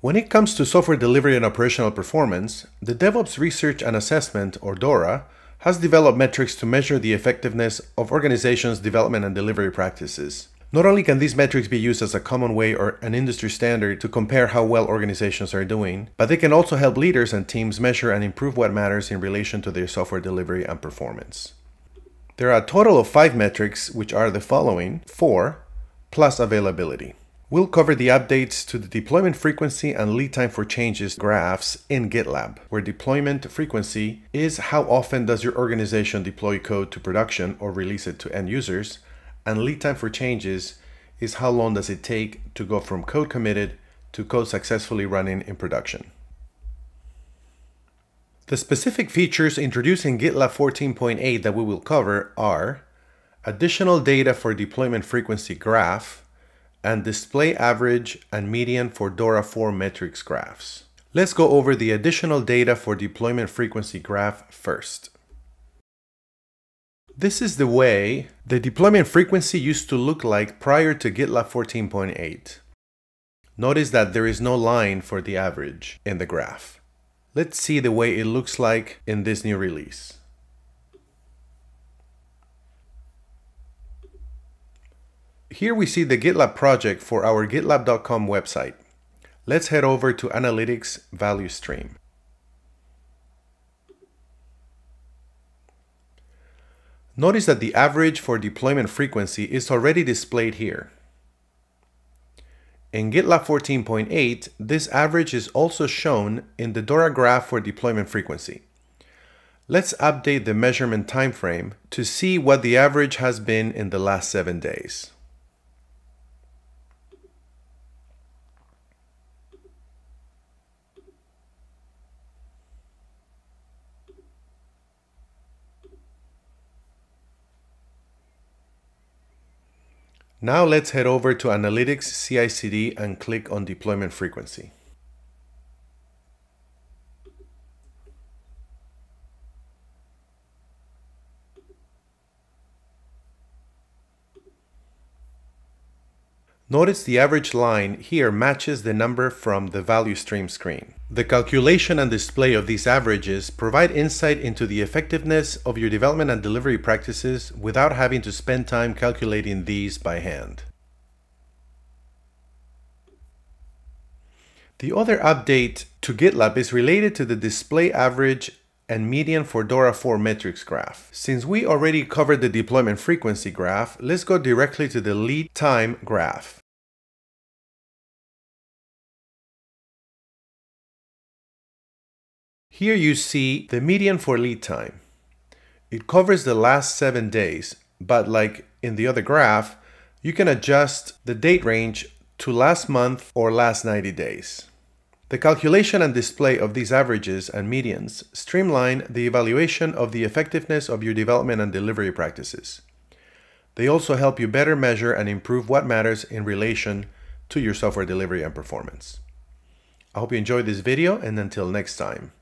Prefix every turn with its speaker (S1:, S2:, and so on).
S1: When it comes to software delivery and operational performance, the DevOps Research and Assessment, or DORA, has developed metrics to measure the effectiveness of organizations' development and delivery practices. Not only can these metrics be used as a common way or an industry standard to compare how well organizations are doing, but they can also help leaders and teams measure and improve what matters in relation to their software delivery and performance. There are a total of five metrics, which are the following 4 plus availability. We'll cover the updates to the deployment frequency and lead time for changes graphs in GitLab, where deployment frequency is how often does your organization deploy code to production or release it to end users, and lead time for changes is how long does it take to go from code committed to code successfully running in production. The specific features introduced in GitLab 14.8 that we will cover are additional data for deployment frequency graph and display average and median for DORA 4 metrics graphs. Let's go over the additional data for deployment frequency graph first. This is the way the deployment frequency used to look like prior to GitLab 14.8. Notice that there is no line for the average in the graph. Let's see the way it looks like in this new release. Here we see the GitLab project for our gitlab.com website. Let's head over to Analytics Value Stream. Notice that the average for deployment frequency is already displayed here. In GitLab 14.8, this average is also shown in the DORA graph for deployment frequency. Let's update the measurement timeframe to see what the average has been in the last seven days. Now let's head over to Analytics CI/CD and click on Deployment Frequency. Notice the average line here matches the number from the value stream screen. The calculation and display of these averages provide insight into the effectiveness of your development and delivery practices without having to spend time calculating these by hand. The other update to GitLab is related to the display average and median for DORA 4 metrics graph. Since we already covered the deployment frequency graph, let's go directly to the lead time graph. Here you see the median for lead time. It covers the last seven days, but like in the other graph, you can adjust the date range to last month or last 90 days. The calculation and display of these averages and medians streamline the evaluation of the effectiveness of your development and delivery practices. They also help you better measure and improve what matters in relation to your software delivery and performance. I hope you enjoyed this video and until next time.